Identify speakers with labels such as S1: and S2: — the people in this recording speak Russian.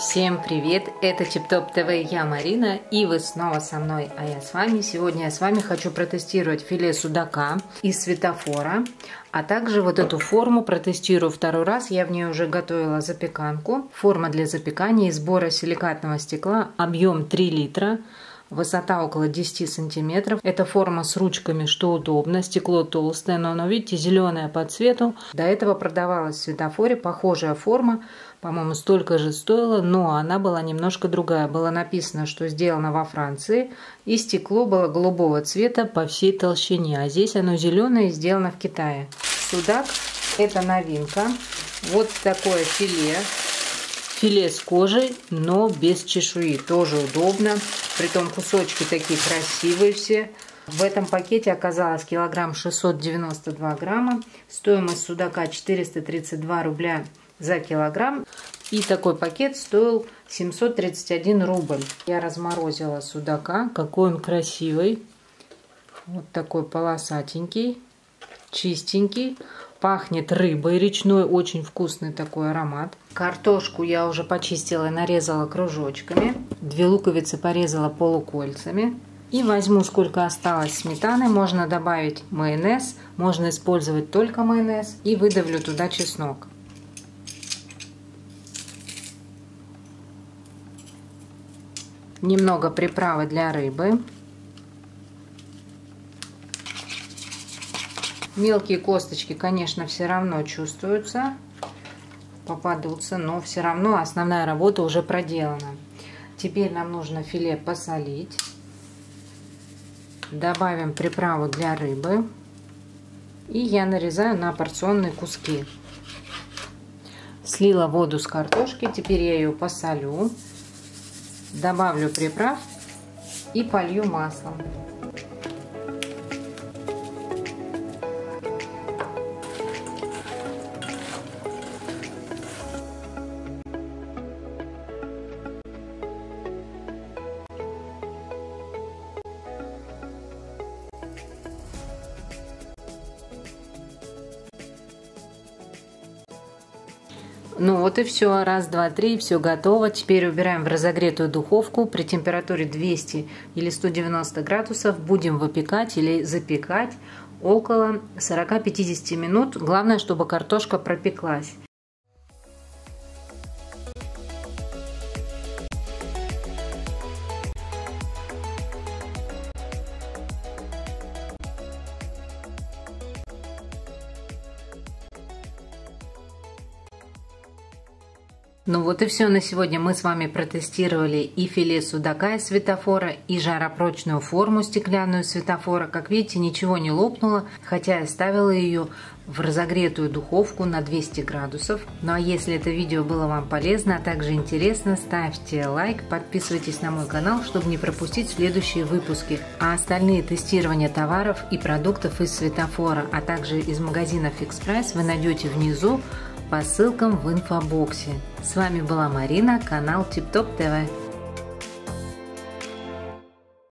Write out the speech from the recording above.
S1: Всем привет! Это ТипТоп ТВ, я Марина, и вы снова со мной, а я с вами. Сегодня я с вами хочу протестировать филе судака из светофора, а также вот эту форму протестирую второй раз. Я в ней уже готовила запеканку. Форма для запекания из сбора силикатного стекла, объем 3 литра. Высота около 10 сантиметров. Это форма с ручками, что удобно. Стекло толстое, но оно, видите, зеленое по цвету. До этого продавалась в светофоре похожая форма. По-моему, столько же стоила, но она была немножко другая. Было написано, что сделано во Франции. И стекло было голубого цвета по всей толщине. А здесь оно зеленое и сделано в Китае. Судак – это новинка. Вот такое филе Филе с кожей, но без чешуи. Тоже удобно. Притом кусочки такие красивые все. В этом пакете оказалось килограмм 692 грамма. Стоимость судака 432 рубля за килограмм. И такой пакет стоил 731 рубль. Я разморозила судака. Какой он красивый. Вот такой полосатенький, чистенький. Пахнет рыбой речной, очень вкусный такой аромат. Картошку я уже почистила и нарезала кружочками. Две луковицы порезала полукольцами. И возьму, сколько осталось сметаны. Можно добавить майонез, можно использовать только майонез. И выдавлю туда чеснок. Немного приправы для рыбы. Мелкие косточки, конечно, все равно чувствуются, попадутся, но все равно основная работа уже проделана. Теперь нам нужно филе посолить. Добавим приправу для рыбы. И я нарезаю на порционные куски. Слила воду с картошки, теперь я ее посолю. Добавлю приправ и полью маслом. Ну вот и все. Раз, два, три, все готово. Теперь убираем в разогретую духовку при температуре 200 или 190 градусов. Будем выпекать или запекать около 40-50 минут. Главное, чтобы картошка пропеклась. Ну вот и все на сегодня. Мы с вами протестировали и филе судака из светофора, и жаропрочную форму стеклянную светофора. Как видите, ничего не лопнуло, хотя я ставила ее в разогретую духовку на 200 градусов. Ну а если это видео было вам полезно, а также интересно, ставьте лайк, подписывайтесь на мой канал, чтобы не пропустить следующие выпуски. А остальные тестирования товаров и продуктов из светофора, а также из магазина Fix Price вы найдете внизу по ссылкам в инфобоксе. С вами была Марина, канал ТипТоп ТВ.